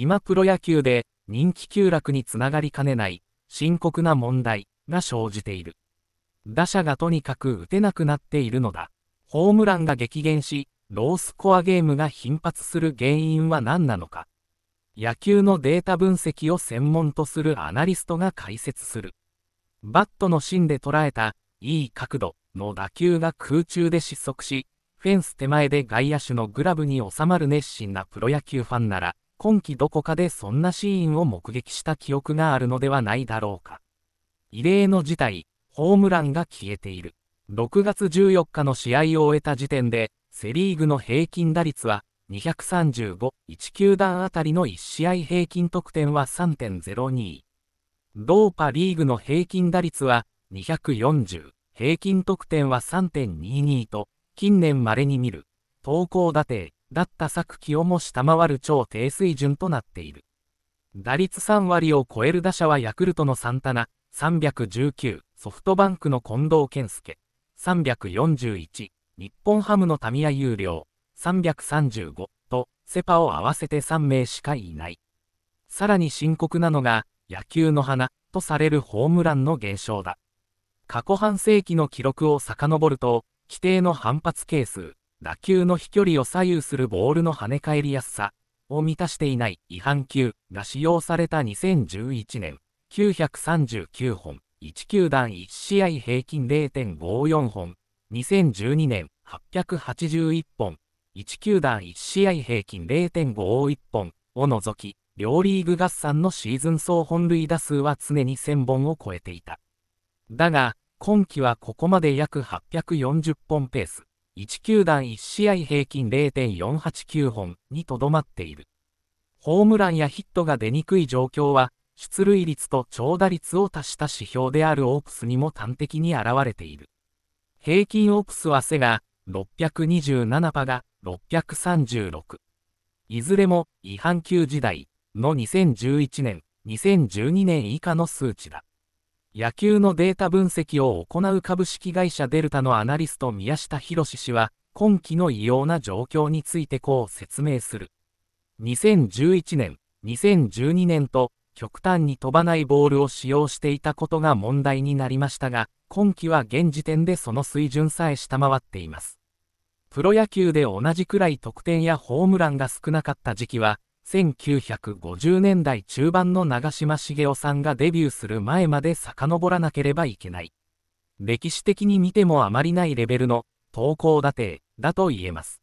今プロ野球で人気急落につながりかねない深刻な問題が生じている。打者がとにかく打てなくなっているのだ。ホームランが激減し、ロースコアゲームが頻発する原因は何なのか。野球のデータ分析を専門とするアナリストが解説する。バットの芯で捉えた、いい角度の打球が空中で失速し、フェンス手前で外野手のグラブに収まる熱心なプロ野球ファンなら、今季どこかでそんなシーンを目撃した記憶があるのではないだろうか。異例の事態、ホームランが消えている。6月14日の試合を終えた時点で、セリーグの平均打率は235、1球団あたりの1試合平均得点は3.02。同パリーグの平均打率は240、平均得点は3.22と、近年稀に見る、投稿打定、だった昨季をも下回る超低水準となっている。打率3割を超える打者はヤクルトのサンタナ、319、ソフトバンクの近藤健介、341、日本ハムのタミヤ有料、335と、セパを合わせて3名しかいない。さらに深刻なのが、野球の花とされるホームランの減少だ。過去半世紀の記録を遡ると、規定の反発係数、打球の飛距離を左右するボールの跳ね返りやすさを満たしていない違反球が使用された2011年939本、1球団1試合平均0.54本、2012年881本、1球団1試合平均0.51本を除き、両リーグ合算のシーズン総本塁打数は常に1000本を超えていた。だが、今季はここまで約840本ペース。1球団1試合平均0.489本にとどまっている。ホームランやヒットが出にくい状況は、出塁率と長打率を足した指標であるオープスにも端的に現れている。平均オープスは背が627パが636。いずれも違反球時代の2011年、2012年以下の数値だ。野球のデータ分析を行う株式会社デルタのアナリスト宮下博氏は、今期の異様な状況についてこう説明する。2011年、2012年と極端に飛ばないボールを使用していたことが問題になりましたが、今季は現時点でその水準さえ下回っています。プロ野球で同じくらい得点やホームランが少なかった時期は、1950年代中盤の長嶋茂雄さんがデビューする前まで遡らなければいけない。歴史的に見てもあまりないレベルの投稿打定だと言えます。